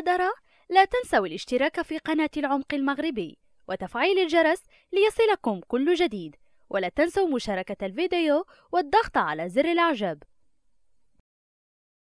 المبادرة لا تنسوا الاشتراك في قناة العمق المغربي وتفعيل الجرس ليصلكم كل جديد. ولا تنسوا مشاركة الفيديو والضغط على زر الإعجاب.